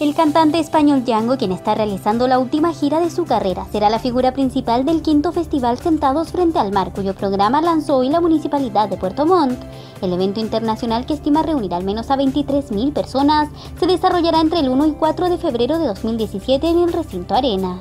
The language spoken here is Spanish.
El cantante español Django, quien está realizando la última gira de su carrera, será la figura principal del quinto festival Sentados frente al Mar, cuyo programa lanzó hoy la Municipalidad de Puerto Montt. El evento internacional, que estima reunir al menos a 23.000 personas, se desarrollará entre el 1 y 4 de febrero de 2017 en el recinto Arena.